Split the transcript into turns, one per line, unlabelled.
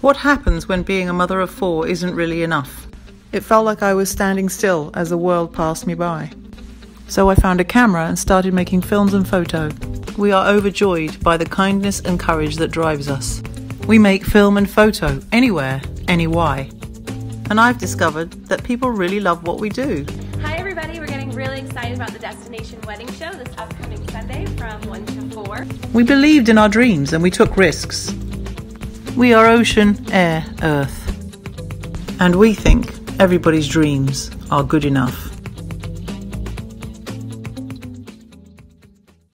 What happens when being a mother of four isn't really enough? It felt like I was standing still as the world passed me by. So I found a camera and started making films and photo. We are overjoyed by the kindness and courage that drives us. We make film and photo anywhere, any why. And I've discovered that people really love what we do.
Hi, everybody. We're getting really excited about the Destination Wedding Show this upcoming Sunday from 1 to 4.
We believed in our dreams and we took risks. We are ocean, air, earth. And we think everybody's dreams are good enough.